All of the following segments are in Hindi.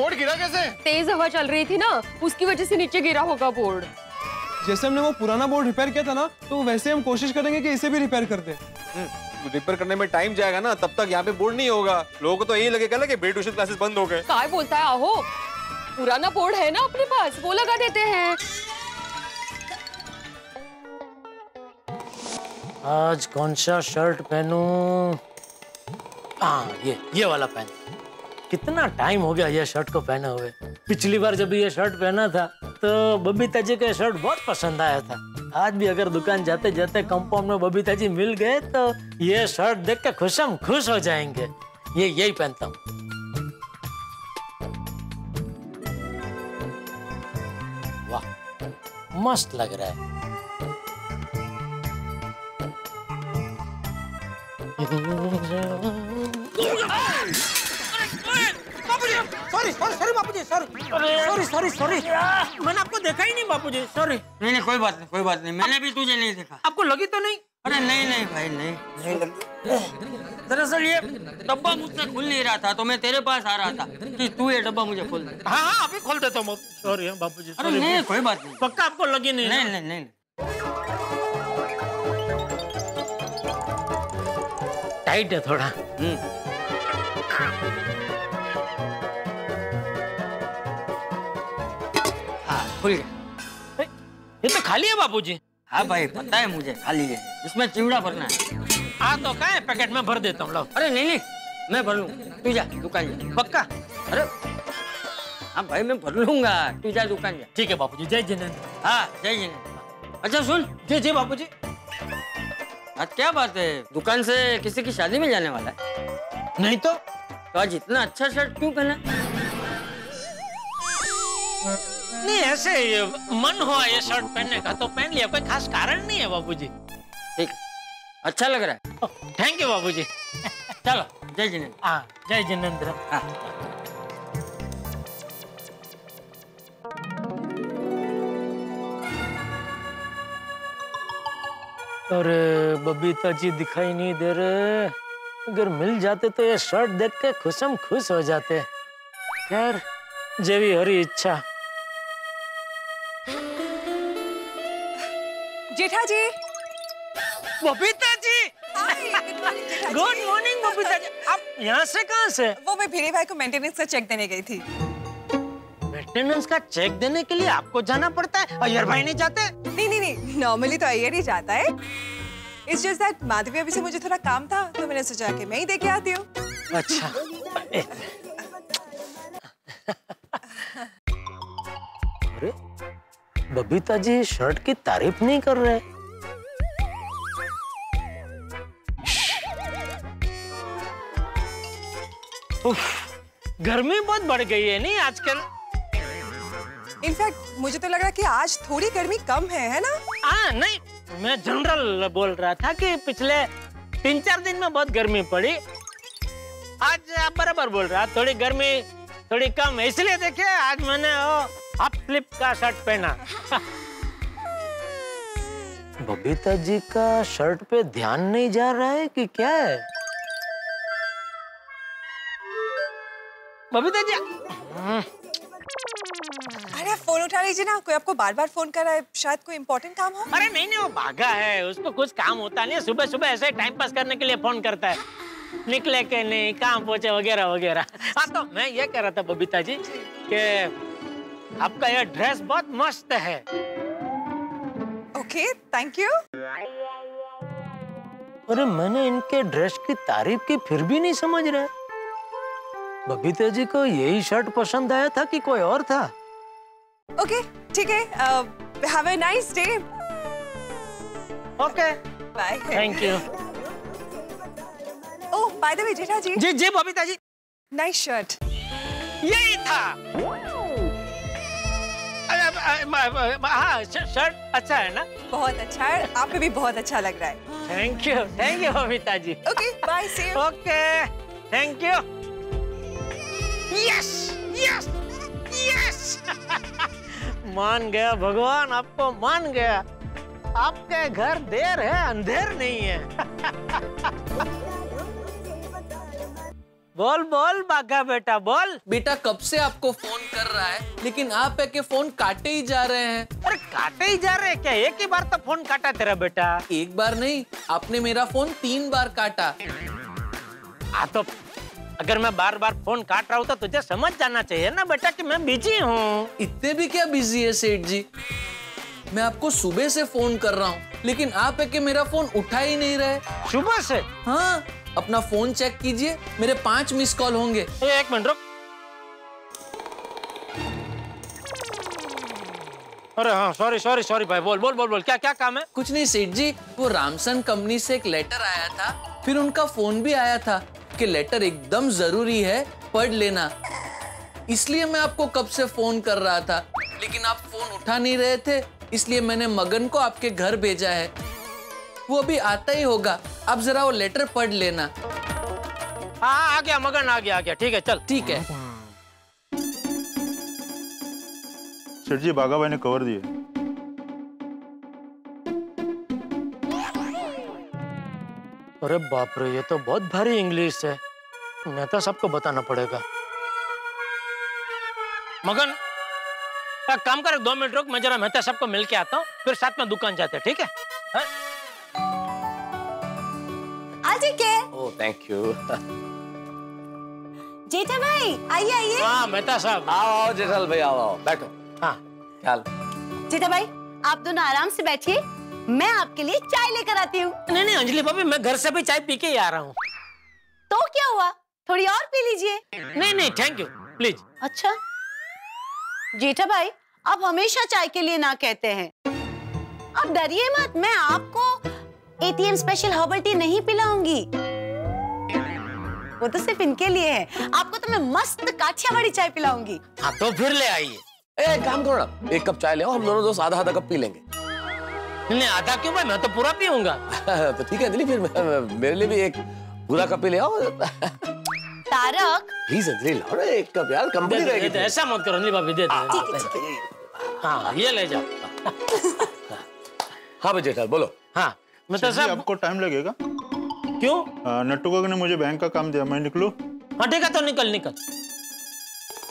बोर्ड गिरा कैसे? तेज हवा चल रही थी ना उसकी वजह से नीचे गिरा होगा बोर्ड। जैसे हमने वो पुराना बोर्ड रिपेयर किया था ना तो वैसे हम कोशिश करेंगे कि इसे भी रिपेयर कर दे। रिपेयर करने में टाइम जाएगा ना तब तक यहाँ पे बोर्ड नहीं होगा। लोगों को तो यही लगेगा ना कि बे ट्यूशन क्लासेस बंद हो गए। काय बोलता है आहो? पुराना बोर्ड है ना अपने पास वो लगा देते हैं। आज कौन सा शर्ट पहनूं? हाँ ये ये वाला पहन। कितना टाइम हो गया ये शर्ट को पहने हुए। पिछली बार जब ये शर्ट पहना था तो बबीता जी का शर्ट बहुत पसंद आया था। आज भी अगर दुकान जाते जाते कंपाउंड में बबीता जी मिल गए तो ये शर्ट देख के खुशम खुश हो जाएँगे। ये यही पहनता हूँ। वाह मस्त लग रहा है। सॉरी सॉरी सॉरी बापूजी सॉरी सॉरी सॉरी सॉरी मैंने आपको देखा ही नहीं बापूजी सॉरी नहीं नहीं कोई बात नहीं कोई बात नहीं। मैंने भी तुझे नहीं देखा। आपको लगी तो नहीं? अरे नहीं नहीं भाई नहीं। नहीं दरअसल ये डब्बा मुझसे खुल नहीं रहा था तो मैं तेरे पास आ रहा था कि तू ये डब्बा मुझे खोल दे। हाँ हाँ अभी खोल देता हूँ सॉरी बापू जी अरे नहीं कोई बात नहीं। पक्का आपको लगी नहीं? नहीं नहीं नहीं। टाइट है थोड़ा। खाली है बापू जी हाँ भाई पता है मुझे खाली है इसमें चिवड़ा भरना है। हाँ तो क्या है? पैकेट में भर देता हूँ अरे नहीं नहीं मैं भर लूँ। तू जा दुकान जा। पक्का? अरे हाँ भाई मैं भर लूँगा। तू जा दुकान जा। ठीक है बापू जी जय जिनेन्द्र। हाँ जय जिने अच्छा सुन। जी जी बापू जी आज क्या बात है? दुकान से किसी की शादी में जाने वाला है? नहीं तो? तो आज इतना अच्छा शर्ट क्यों पहना? नहीं ऐसे मन हुआ ये शर्ट पहनने का तो पहन लिया कोई खास कारण नहीं है बापू जी ठीक अच्छा लग रहा है। थैंक यू बापू जी चलो। जय जिने हाँ जय जिनेन्द्र। हाँ। अरे बबीता जी दिखाई नहीं दे रहे। अगर मिल जाते तो ये शर्ट देख के खुशम खुश हो जाते। खैर जेवी हरी इच्छा। जेठा जी बबीता जी गुड मॉर्निंग बबीता जी आप यहाँ से कहाँ से? वो मैं भिड़े भाई को मेंटेनेंस का चेक देने गई थी। मेंटेनेंस का चेक देने के लिए आपको जाना पड़ता है? अय्यर भाई नहीं जाते? नहीं नहीं नहीं। नॉर्मली तो अयर ही जाता है। इट्स जस्ट दैट माधवी अभी से मुझे थोड़ा काम था तो मैंने सोचा कि मैं ही दे के आती हूँ। अच्छा। अरे बबीता जी शर्ट की तारीफ़ नहीं कर रहे? उफ, गर्मी बहुत बढ़ गई है नहीं आजकल? इनफैक्ट मुझे तो लग रहा है कि आज थोड़ी गर्मी कम है है ना? हाँ नहीं मैं जनरल बोल रहा था कि पिछले तीन चार दिन में बहुत गर्मी पड़ी। आज आप बराबर बोल रहे थोड़ी गर्मी थोड़ी कम है इसलिए देखिए आज मैंने वो हाफ़ स्लिप का शर्ट पहना। बबीता जी का शर्ट पे ध्यान नहीं जा रहा है कि क्या है? बबीता जी अरे फ़ोन उठा लीजिए ना। कोई आपको बार बार फ़ोन कर रहा है शायद कोई इम्पोर्टेंट काम हो। अरे नहीं नहीं वो भागा है। उसको कुछ काम होता नहीं है। सुबह सुबह ऐसे टाइम पास करने के लिए फ़ोन करता है। निकले के नहीं काम पहुँचे वगैरह वगैरह हाँ तो मैं ये कह रहा था बबीता जी कि आपका यह ड्रेस बहुत मस्त है। ओके थैंक यू अरे मैंने इनके ड्रेस की तारीफ़ की फिर भी नहीं समझ रहे। बबीता जी को यही शर्ट पसंद आया था कि कोई और था? ओके ठीक है have a nice day okay bye thank you oh by the way Jetha ji ji ji Babita ji. Nice shirt यही था। हाँ शर्ट अच्छा है ना? बहुत अच्छा है आप पे भी बहुत अच्छा लग रहा है। Thank you thank you Babita ji. Okay bye see you okay thank you yes yes yes मान गया भगवान आपको मान गया। आपके घर देर है अंधेर नहीं है। बोल बोल बाघा बेटा बोल। बेटा कब से आपको फ़ोन कर रहा है? लेकिन आप है के फ़ोन काटे ही जा रहे हैं। अरे काटे ही जा रहे हैं क्या? एक ही बार तो फ़ोन काटा तेरा बेटा। एक बार नहीं आपने मेरा फ़ोन तीन बार काटा। हाँ तो अगर मैं बार बार फ़ोन काट रहा हूँ तो तुझे समझ जाना चाहिए ना बेटा कि मैं बिज़ी हूँ। इतने भी क्या बिज़ी है सेठ जी? मैं आपको सुबह से फ़ोन कर रहा हूँ लेकिन आप है कि मेरा फ़ोन उठा ही नहीं रहे। सुबह से? हाँ। अपना फ़ोन चेक कीजिए मेरे पाँच मिस कॉल होंगे। एक मिनट रुक। अरे हाँ सॉरी सॉरी सॉरी भाई बोल बोल बोल बोल क्या क्या काम है? कुछ नहीं सेठ जी वो रामसन कंपनी से एक लेटर आया था फिर उनका फ़ोन भी आया था कि लेटर एकदम ज़रूरी है पढ़ लेना। इसलिए मैं आपको कब से फ़ोन कर रहा था लेकिन आप फ़ोन उठा नहीं रहे थे इसलिए मैंने मगन को आपके घर भेजा है। वो अभी आता ही होगा। आप जरा वो लेटर पढ़ लेना। हाँ आ गया मगन आ गया आ गया। ठीक है चल। ठीक है। सेठ जी बागा भाई ने कवर दिए। अरे बाप रे ये तो बहुत भारी इंग्लिश है। नेता सबको बताना पड़ेगा। मगन एक काम कर दो मिनट रुक मैं जरा मेहता सबको मिल के आता हूँ फिर साथ में दुकान जाते हैं ठीक है? हाँ? थैंक यू जेठा भाई आइए आइए। हाँ मेहता साहब। आओ आओ जेठाल भाई आओ आओ बैठो। हाँ। क्या हाल? जेठा भाई आप दोनों आराम से बैठिए। मैं आपके लिए चाय लेकर आती हूँ। नहीं नहीं अंजलि भाभी मैं घर से भी चाय पी के ही आ रहा हूँ। तो क्या हुआ? थोड़ी और पी लीजिए। नहीं नहीं थैंक यू प्लीज़ अच्छा। जेठा भाई आप हमेशा चाय के लिए ना कहते हैं। अब डरिए मत मैं आपको एटीएम स्पेशल हर्बल टी नहीं पिलाऊँगी। वो तो सिर्फ़ इनके लिए है आपको तो मैं मस्त काठियावाड़ी चाय पिलाऊँगी हाँ तो फिर ले आइए ए काम करो ना एक कप चाय ले आओ हम दोनों दोस्त आधा आधा कप पी लेंगे नहीं आधा क्यों भाई मैं तो पूरा पीऊँगा तो ठीक है अंजलि फिर मेरे लिए भी एक पूरा कप ही ले आओ तारक प्लीज़ अंजलि लाओ ना एक कप यार कंपनी रहेगी ऐसा मत करो अंजलि भाभी दे दे ठीक है हाँ ये ले जाओ हाँ भाई जेठा बोलो हाँ मतलब आपको टाइम लगेगा क्यों? नट्टू काका ने मुझे बैंक का काम दिया मैं निकलूं? हाँ ठीक है तो निकल निकल।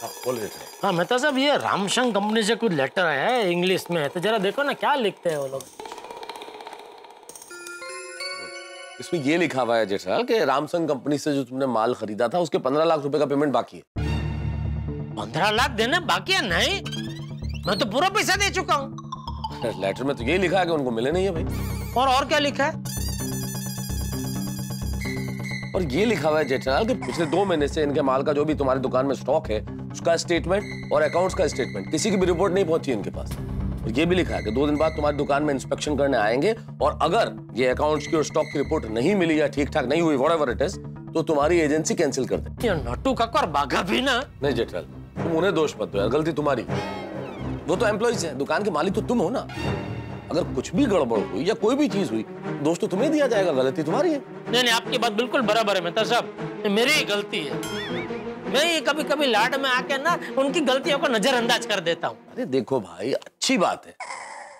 हाँ बोल जेठा हाँ मेहता साहब ये रामशंग कंपनी से कुछ लेटर आया है इंग्लिश में तो जरा देखो ना क्या लिखते हैं वो लोग। इसमें ये लिखा हुआ है जेठा कि रामसंग कंपनी से जो तुमने माल खरीदा था उसके पंद्रह लाख रुपए का पेमेंट बाकी है। पंद्रह लाख देना बाकी है? नहीं। मैं तो पूरा पैसा दे चुका हूँ। लेटर में तो ये लिखा है कि उनको मिले नहीं है भाई। और और क्या लिखा है? और ये लिखा हुआ है जेठालाल कि पिछले दो महीने से इनके माल का जो भी तुम्हारी दुकान में स्टॉक है उसका स्टेटमेंट और अकाउंट्स का स्टेटमेंट किसी की भी रिपोर्ट नहीं पहुँची इनके पास। और ये भी लिखा है कि दो दिन बाद तुम्हारी दुकान में इंस्पेक्शन करने आएँगे और अगर ये अकाउंट्स की और स्टॉक की रिपोर्ट नहीं मिली या ठीक ठाक नहीं हुई वॉट इट इज़ तो तुम्हारी एजेंसी कैंसिल कर दे नट्टू काका और बाघा भी ना? नहीं जेठलाल तुम उन्हें दोष मत दो यार गलती तुम्हारी वो तो एम्प्लॉइज है दुकान के मालिक तो तुम हो ना। अगर कुछ भी गड़बड़ हुई या कोई भी चीज़ हुई दोष तो तुम्हें दिया जाएगा गलती तुम्हारी है। नहीं नहीं आपकी बात बिल्कुल बराबर है मेहता साहब। मेरी ही गलती है। मैं ये कभी कभी लाड में आके ना उनकी गलतियों को नजरअंदाज कर देता हूँ। अरे देखो भाई अच्छी बात है।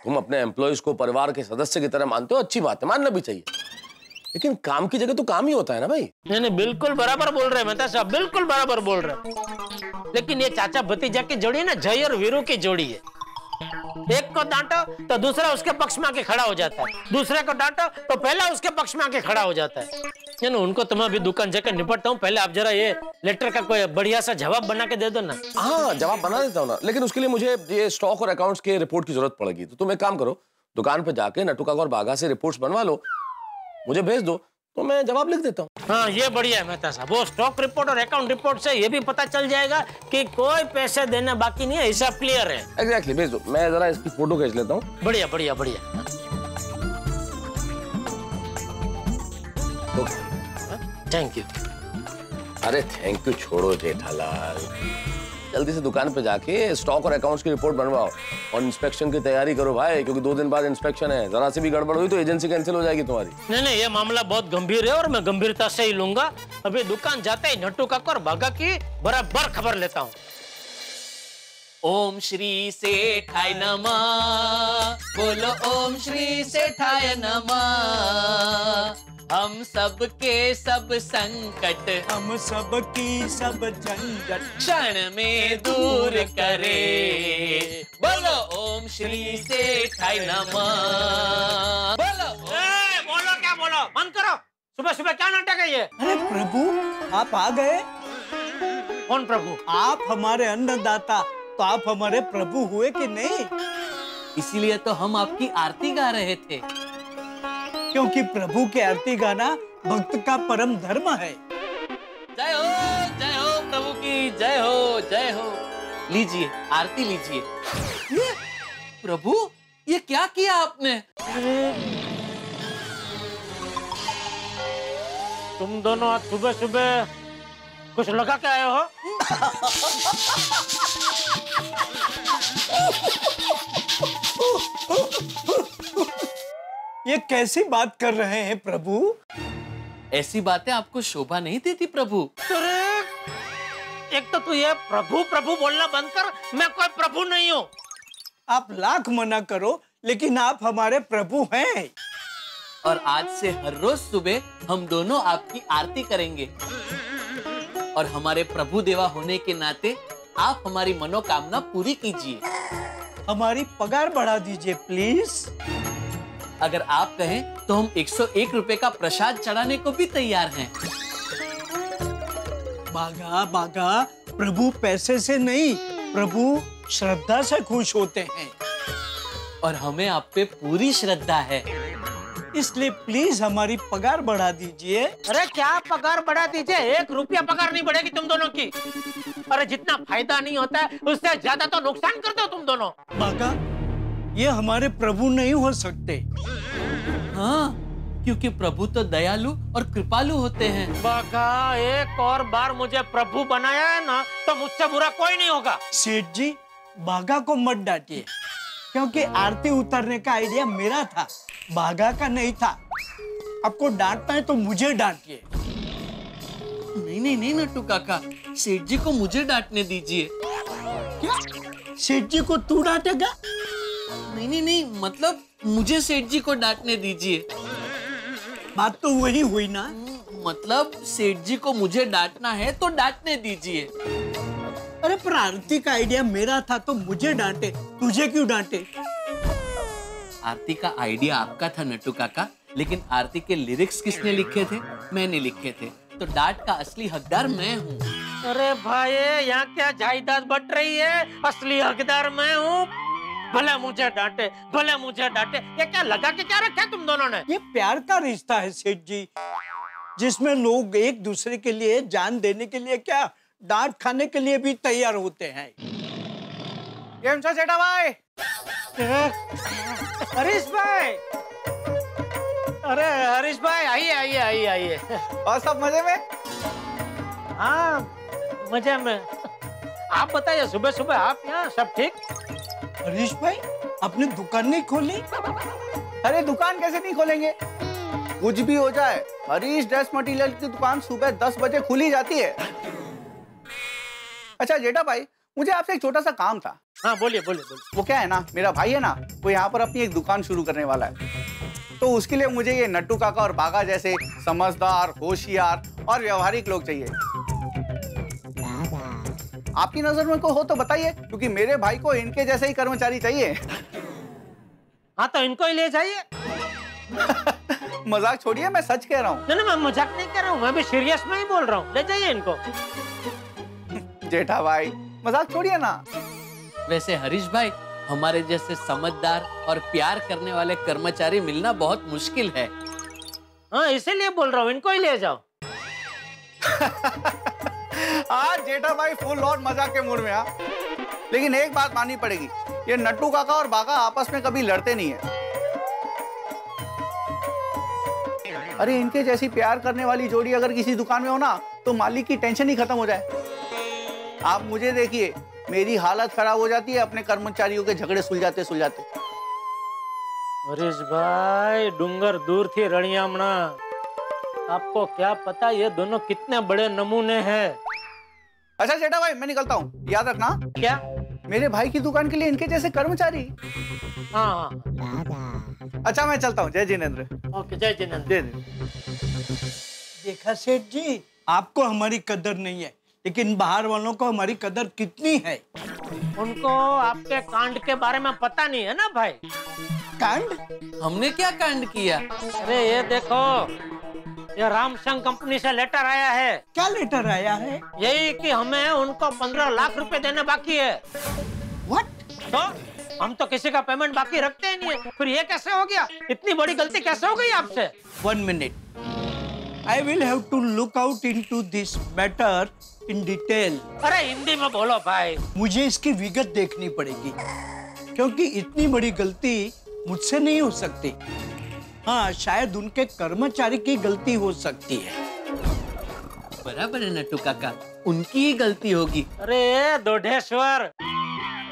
तुम अपने एम्प्लॉयज़ को परिवार के सदस्य की तरह मानते हो अच्छी बात है मानना भी चाहिए। लेकिन काम की जगह तो काम ही होता है ना भाई। नहीं नहीं बिल्कुल बराबर बोल रहे मेहता साहब बिल्कुल बराबर बोल रहे लेकिन ये चाचा भतीजा की जोड़ी ना जय और वीरू की जोड़ी है। एक को डांटो तो दूसरा उसके पक्ष में आके खड़ा हो जाता है। दूसरे को डांटो तो पहला उसके पक्ष में आके खड़ा हो जाता है। ना उनको तो मैं अभी दुकान जाकर निपटता हूँ, पहले आप जरा ये लेटर का कोई बढ़िया सा जवाब बना के दे दो ना। हाँ जवाब बना देता हूँ ना। लेकिन उसके लिए मुझे ये स्टॉक और अकाउंट्स के रिपोर्ट की ज़रूरत पड़ेगी। तो तुम एक काम करो, दुकान पर जाके नटुका और बाघा से रिपोर्ट्स बनवा लो, मुझे भेज दो। तो मैं जवाब लिख देता हूँ। हाँ ये बढ़िया है मेहता साहब। वो स्टॉक रिपोर्ट और अकाउंट रिपोर्ट से ये भी पता चल जाएगा कि कोई पैसे देना बाकी नहीं है हिसाब क्लियर है। एग्जैक्टली भेज। दो मैं जरा इसकी फ़ोटो खींच लेता हूँ। बढ़िया बढ़िया बढ़िया। थैंक यू अरे थैंक यू छोड़ो जेठालाल। जल्दी से दुकान पे जाके स्टॉक और अकाउंट्स की रिपोर्ट बनवाओ और इंस्पेक्शन की तैयारी करो भाई क्योंकि दो दिन बाद इंस्पेक्शन है। जरा से भी गड़बड़ हुई तो एजेंसी कैंसिल हो जाएगी तुम्हारी। नहीं नहीं ये मामला बहुत गंभीर है और मैं गंभीरता से ही लूँगा। अभी दुकान जाते ही नट्टू काका और बागा की बराबर खबर लेता हूँ। ओम श्री सेठाय नमः। बोलो ओम श्री सेठाय नमः। हम सब के सब संकट हम सब की सब झंझट क्षण में दूर करे। बोलो ओम श्री सेठाई नमः। बोलो ए, बोलो क्या बोलो? बंद करो। सुबह सुबह क्या नाटक है ये? अरे प्रभु आप आ गए। कौन प्रभु? आप हमारे अन्नदाता तो आप हमारे प्रभु हुए कि नहीं? इसीलिए तो हम आपकी आरती गा रहे थे। क्योंकि प्रभु के आरती गाना भक्त का परम धर्म है। जय हो जय हो प्रभु की जय हो जय हो। लीजिए आरती लीजिए। प्रभु ये क्या किया आपने? तुम दोनों आज सुबह सुबह कुछ लगा के आए हो? ये कैसी बात कर रहे हैं प्रभु? ऐसी बातें आपको शोभा नहीं देती प्रभु। अरे एक तो तू ये प्रभु प्रभु बोलना बंद कर मैं कोई प्रभु नहीं हूँ। आप लाख मना करो लेकिन आप हमारे प्रभु हैं। और आज से हर रोज सुबह हम दोनों आपकी आरती करेंगे। और हमारे प्रभु देवा होने के नाते आप हमारी मनोकामना पूरी कीजिए। हमारी पगार बढ़ा दीजिए प्लीज़। अगर आप कहें तो हम 101 रुपए का प्रसाद चढ़ाने को भी तैयार हैं। बागा बागा प्रभु पैसे से नहीं प्रभु श्रद्धा से खुश होते हैं। और हमें आप पे पूरी श्रद्धा है। इसलिए प्लीज़ हमारी पगार बढ़ा दीजिए। अरे क्या पगार बढ़ा दीजिए? एक रुपया पगार नहीं बढ़ेगी तुम दोनों की। अरे जितना फ़ायदा नहीं होता है उससे ज़्यादा तो नुकसान करते हो तुम दोनों। बागा ये हमारे प्रभु नहीं हो सकते। हाँ क्योंकि प्रभु तो दयालु और कृपालु होते हैं। बाका एक और बार मुझे प्रभु बनाया है ना तो मुझसे बुरा कोई नहीं होगा। सेठ जी बागा को मत डांटिए क्योंकि आरती उतारने का आइडिया मेरा था बागा का नहीं था। आपको डांटना है तो मुझे डांटिए। नहीं नहीं नहीं नट्टू काका सेठ जी को मुझे डांटने दीजिए। क्या? सेठ जी को तू डांटेगा? नहीं नहीं नहीं मतलब मुझे सेठ जी को डांटने दीजिए। बात तो वही हुई ना। मतलब सेठ जी को मुझे डांटना है तो डांटने दीजिए। अरे पर आरती का आइडिया मेरा था तो मुझे डांटे। तुझे क्यों डांटे? आरती का आइडिया आपका था नट्टू काका लेकिन आरती के लिरिक्स किसने लिखे थे? मैंने लिखे थे। तो डांट का असली हकदार मैं हूँ। अरे भाई यहाँ क्या जायदाद बट रही है? असली हकदार मैं हूँ। भले मुझे डांटे भले मुझे डांटे। ये क्या लगा के क्या रखा है तुम दोनों ने? ये प्यार का रिश्ता है सेठ जी जिसमें लोग एक दूसरे के लिए जान देने के लिए क्या डांट खाने के लिए भी तैयार होते हैं। सेठा भाई। हरीश भाई। अरे हरीश भाई आइए आइए आइए आइए। और सब मज़े में? हाँ मज़े में। आप बताइए सुबह सुबह आप यहाँ सब ठीक? हरीश भाई आपने दुकान नहीं खोली? अरे दुकान कैसे नहीं खोलेंगे? कुछ भी हो जाए हरीश ड्रेस मटेरियल की दुकान सुबह दस बजे खुली जाती है। अच्छा जेठा भाई मुझे आपसे एक छोटा सा काम था। हाँ बोलिए बोलिए बोलिए। वो क्या है ना मेरा भाई है ना वो यहाँ पर अपनी एक दुकान शुरू करने वाला है। तो उसके लिए मुझे ये नट्टू काका और बागा जैसे समझदार होशियार और व्यवहारिक लोग चाहिए। आपकी नज़र में को हो तो बताइए क्योंकि मेरे भाई को इनके जैसे ही कर्मचारी चाहिए। हाँ तो इनको ही ले जाइए। मज़ाक छोड़िए मैं सच कह रहा हूँ। नहीं नहीं मैं मज़ाक नहीं कर रहा हूँ मैं भी सीरियस में ही बोल रहा हूँ। ले जाइए इनको। जेठा भाई मज़ाक छोड़िए ना। वैसे हरीश भाई हमारे जैसे समझदार और प्यार करने वाले कर्मचारी मिलना बहुत मुश्किल है। हाँ इसीलिए बोल रहा हूँ इनको ही ले जाओ। आज जेठा भाई फुल और मज़ाक के मूड में आ लेकिन एक बात माननी पड़ेगी, ये नट्टू काका और बाका आपस में कभी लड़ते नहीं है। अरे, इनके जैसी प्यार करने वाली जोड़ी अगर किसी दुकान में हो ना तो मालिक की टेंशन ही खत्म हो जाए। आप मुझे देखिए, मेरी हालत खराब हो जाती है, अपने कर्मचारियों के झगड़े सुलझाते सुलझाते। भाई, डूंगर दूर थी रड़ियामणा। आपको क्या पता ये दोनों कितने बड़े नमूने हैं? अच्छा जेठा भाई मैं निकलता हूँ। याद रखना। क्या? मेरे भाई की दुकान के लिए इनके जैसे कर्मचारी। हाँ अच्छा मैं चलता हूँ। जय जिनेन्द्र। ओके जय जिनेन्द्र। जय जिनेन्द्र। देखा सेठ जी आपको हमारी कदर नहीं है लेकिन बाहर वालों को हमारी कदर कितनी है? उनको आपके कांड के बारे में पता नहीं है ना भाई? कांड? हमने क्या कांड किया? अरे ये देखो ये रामसंग कंपनी से लेटर आया है। क्या लेटर आया है? यही कि हमें उनको पंद्रह लाख रुपए देने बाकी है। व्हाट तो हम तो किसी का पेमेंट बाकी रखते ही नहीं है। फिर ये कैसे हो गया? इतनी बड़ी गलती कैसे हो गई आपसे? One minute I will have to look out into this matter in detail अरे हिंदी में बोलो भाई। मुझे इसकी विगत देखनी पड़ेगी क्योंकि इतनी बड़ी गलती मुझसे नहीं हो सकती। हाँ शायद उनके कर्मचारी की गलती हो सकती है। बराबर है नट्टू काका। उनकी ही गलती होगी। अरे दोढेश्वर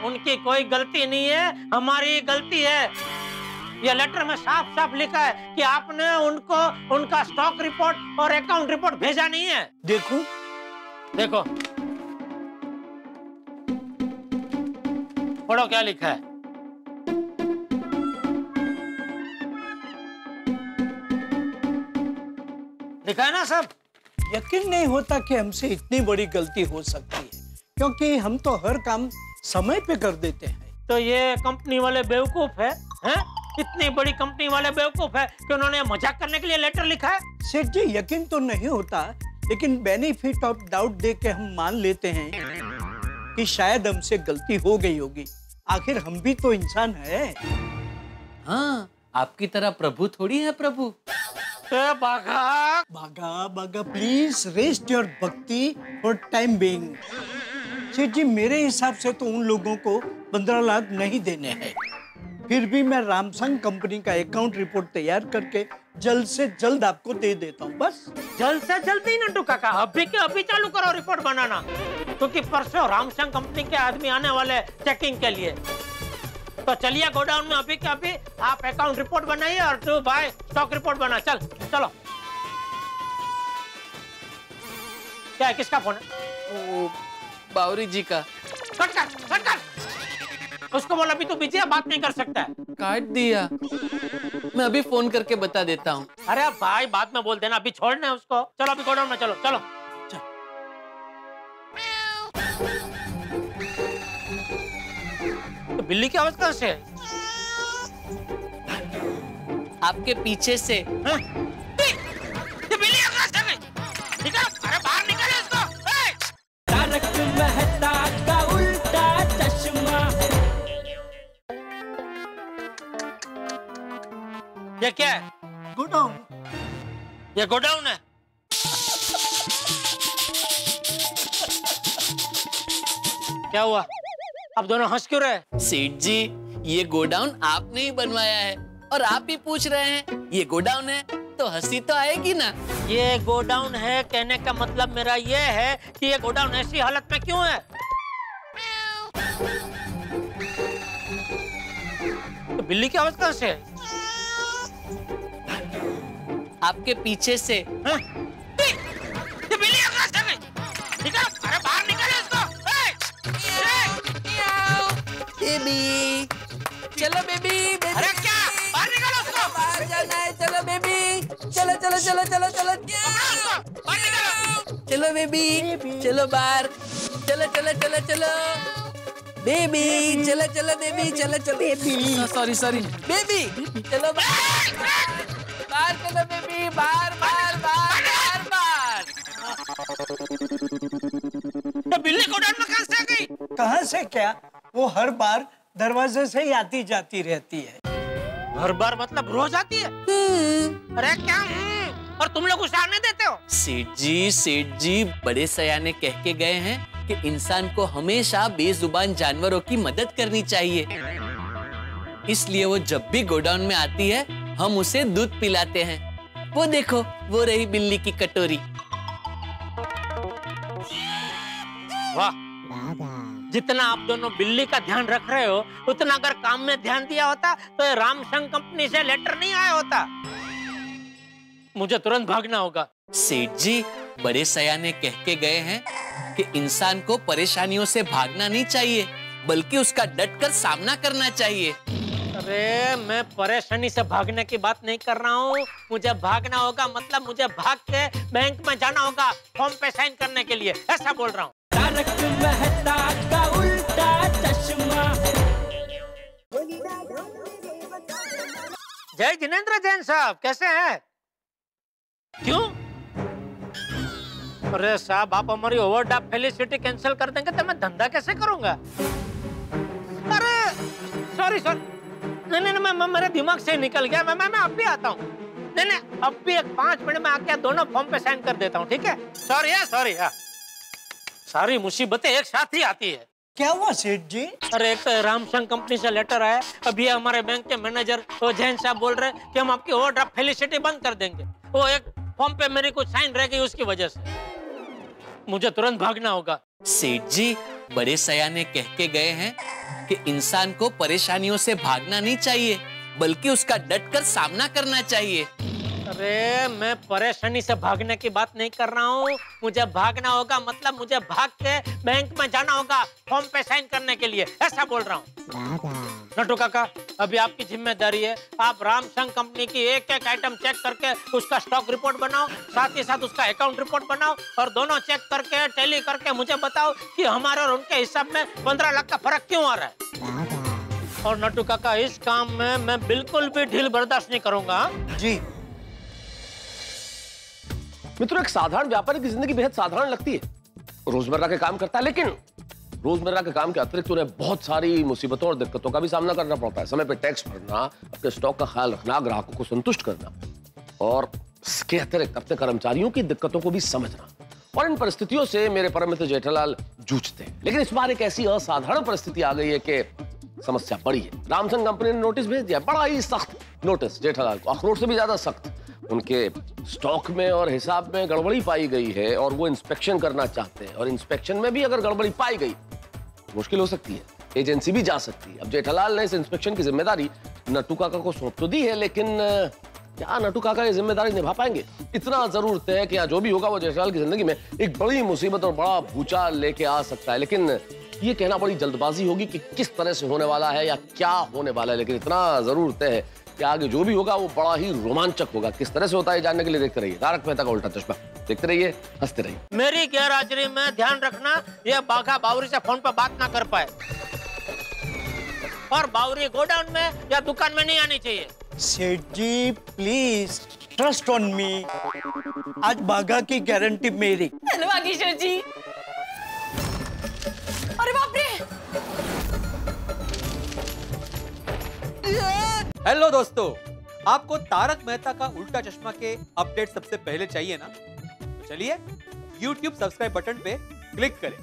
उनकी कोई गलती नहीं है हमारी ही गलती है। ये लेटर में साफ़ साफ़ लिखा है कि आपने उनको उनका स्टॉक रिपोर्ट और अकाउंट रिपोर्ट भेजा नहीं है। देखो? देखो। पढ़ो क्या लिखा है। लिखा है ना सब यकीन नहीं होता कि हमसे इतनी बड़ी गलती हो सकती है क्योंकि हम तो हर काम समय पे कर देते हैं। तो ये कंपनी वाले बेवकूफ़ है हैं? इतनी बड़ी कंपनी वाले बेवकूफ़ है कि उन्होंने मज़ाक करने के लिए लेटर लिखा है? सेठ जी यकीन तो नहीं होता लेकिन बेनिफिट ऑफ़ डाउट दे के हम मान लेते हैं कि शायद हमसे गलती हो गई होगी। आखिर हम भी तो इंसान है। हाँ आपकी तरह प्रभु थोड़ी है प्रभु। सेठ जी, मेरे हिसाब से तो उन लोगों को पंद्रह लाख नहीं देने हैं। फिर भी मैं रामसंग कंपनी का अकाउंट रिपोर्ट तैयार करके जल्द से जल्द आपको दे देता हूँ, बस। जल्द से जल्द ही, नंटू काका। अभी के अभी चालू करो रिपोर्ट बनाना। क्योंकि परसों रामसंग कंपनी के आदमी आने वाले चेकिंग के लिए। तो चलिए गोडाउन में अभी के अभी आप अकाउंट रिपोर्ट बनाइए और तू भाई स्टॉक रिपोर्ट बना। चल चलो। क्या है किसका फ़ोन है? बावरी जी का। कट कर कट कर। उसको बोला अभी तू बिज़ी है बात नहीं कर सकता है। काट दिया। मैं अभी फ़ोन करके बता देता हूँ। अरे भाई बाद में बोल देना अभी छोड़ना है उसको। चलो अभी गोडाउन में चलो चलो। तो बिल्ली की आवाज़ कहाँ से है आपके पीछे से। हाँ? बिल्ली कहाँ से आ गई? निकल अरे बाहर निकल इसको। तारक मेहता का उल्टा चश्मा। ये क्या है? गोडाउन। ये गोडाउन है। क्या हुआ? आप दोनों हंस क्यों रहे सेठ जी ये गोडाउन आपने ही बनवाया है और आप ही पूछ रहे हैं ये गोडाउन है तो हँसी तो आएगी ना? ये गोडाउन है कहने का मतलब मेरा ये है कि ये गोडाउन ऐसी हालत में क्यों है? तो बिल्ली की आवाज़ कहाँ से है आपके पीछे से। हाँ? बेबी चलो बेबी अरे क्या? बाहर निकलो उसको। बाहर जाना है चलो बेबी चलो चलो चलो चलो चलो। बाहर निकलो। चलो बेबी चलो बाहर। चलो चलो चलो चलो। बेबी चलो चलो बेबी चलो चलो। बेबी सॉरी सॉरी बेबी चलो बाहर। बाहर चलो बेबी बाहर बाहर बाहर बाहर बाहर। ये बिल्ली गोडाउन में कहाँ से आ गई? कहाँ से क्या? वो हर बार दरवाजे से ही आती जाती रहती है। हर बार मतलब रोज आती है? अरे क्या हम्म? और तुम लोग उसे आने देते हो? सेठ जी सेठ जी बड़े सयाने कह के गए हैं कि इंसान को हमेशा बेजुबान जानवरों की मदद करनी चाहिए। इसलिए वो जब भी गोडाउन में आती है हम उसे दूध पिलाते हैं। वो देखो वो रही बिल्ली की कटोरी। वाह जितना आप दोनों बिल्ली का ध्यान रख रहे हो उतना अगर काम में ध्यान दिया होता तो रामसंग कंपनी से लेटर नहीं आया होता। मुझे तुरंत भागना होगा। सेठ जी बड़े सयाने कह के गए हैं कि इंसान को परेशानियों से भागना नहीं चाहिए बल्कि उसका डट कर सामना करना चाहिए। अरे मैं परेशानी से भागने की बात नहीं कर रहा हूँ। मुझे भागना होगा मतलब मुझे भाग के बैंक में जाना होगा फॉर्म पे साइन करने के लिए। ऐसा बोल रहा हूँ। तारक मेहता का उल्टा चश्मा। जय जिनेन्द्र जैन साहब कैसे हैं? क्यों? अरे साहब आप हमारी ओवरड्राफ्ट फेलिसिटी कैंसिल कर देंगे तो मैं धंधा कैसे करूँगा? अरे सॉरी सॉरी नहीं नहीं नहीं, मैं, मैं मेरे दिमाग से निकल गया मैं मैं, मैं अब भी आता हूँ। नहीं नहीं अब भी एक पाँच मिनट में आके दोनों फॉर्म पे साइन कर देता हूँ ठीक है? सॉरी है सॉरी है। सारी मुसीबतें एक साथ ही आती है। क्या हुआ सेठ जी? अरे एक तो रामसंग कंपनी से लेटर आया। अभी हमारे बैंक के मैनेजर वो जैन साहब बोल रहे कि हम आपकी ओवरड्राफ्ट फेलिसिटी बंद कर देंगे। वो एक फॉर्म पे मेरी कुछ साइन रह गई उसकी वजह से। मुझे तुरंत भागना होगा। सेठ जी बड़े सयाने कह के गए हैं कि इंसान को परेशानियों से भागना नहीं चाहिए बल्कि उसका डट कर सामना करना चाहिए। अरे मैं परेशानी से भागने की बात नहीं कर रहा हूँ। मुझे भागना होगा मतलब मुझे भाग के बैंक में जाना होगा फॉर्म पे साइन करने के लिए। ऐसा बोल रहा हूँ। नटू काका अभी आपकी ज़िम्मेदारी है। आप रामसंग कंपनी की एक एक आइटम चेक करके उसका स्टॉक रिपोर्ट बनाओ साथ ही साथ उसका अकाउंट रिपोर्ट बनाओ और दोनों चेक करके टैली करके मुझे बताओ कि हमारे और उनके हिसाब में पंद्रह लाख का फ़र्क क्यों आ रहा है। और नटू काका इस काम में मैं बिल्कुल भी ढील बर्दाश्त नहीं करूँगा हाँ? जी। मित्रों, एक साधारण व्यापारी की ज़िंदगी बेहद साधारण लगती है। रोज़मर्रा के काम करता है, लेकिन रोज़मर्रा के काम के अतिरिक्त उन्हें बहुत सारी मुसीबतों और दिक्कतों का भी सामना करना पड़ता है। समय पर टैक्स भरना, अपने स्टॉक का ख्याल रखना, ग्राहकों को संतुष्ट करना और इसके अतिरिक्त अपने कर्मचारियों की दिक्कतों को भी समझना। और इन परिस्थितियों से मेरे परम मित्र जेठालाल जूझते हैं। लेकिन इस बार एक ऐसी असाधारण परिस्थिति आ गई है कि समस्या बड़ी है। रामसंग कंपनी ने नोटिस भेज दिया, बड़ा ही सख्त नोटिस जेठालाल को। अखरोट से भी ज़्यादा सख्त। उनके स्टॉक में और हिसाब में गड़बड़ी पाई गई है और वो इंस्पेक्शन करना चाहते हैं। और इंस्पेक्शन में भी अगर गड़बड़ी पाई गई, मुश्किल हो सकती है। एजेंसी भी जा सकती है। अब जेठालाल ने इस इंस्पेक्शन की ज़िम्मेदारी नट्टू काका को सौंप तो दी है, लेकिन क्या नटू काका ये ज़िम्मेदारी निभा पाएँगे? इतना ज़रूर तय है कि जो भी होगा, वो जेठालाल की ज़िंदगी में एक बड़ी मुसीबत और बड़ा भूचाल लेके आ सकता है। लेकिन ये कहना बड़ी जल्दबाजी होगी कि किस तरह से होने वाला है या क्या होने वाला है। लेकिन इतना ज़रूर तय है कि आगे जो भी होगा वो बड़ा ही रोमांचक होगा। किस तरह से होता है जानने के लिए देखते रहिए। तारक मेहता का उल्टा चश्मा। देखते रहिए हँसते रहिए। मेरी गैर हाजिरी में ध्यान रखना ये बाघा बावरी से फ़ोन पर बात ना कर पाए। और बावरी गोडाउन में या दुकान में नहीं आनी चाहिए। Seth ji please trust on me आज बाघा की गारंटी मेरी। धन्यवाद ईश्वर जी। अरे बाप रे! हेलो दोस्तों। आपको तारक मेहता का उल्टा चश्मा के अपडेट सबसे पहले चाहिए ना? चलिए, YouTube सब्सक्राइब बटन पे क्लिक करें।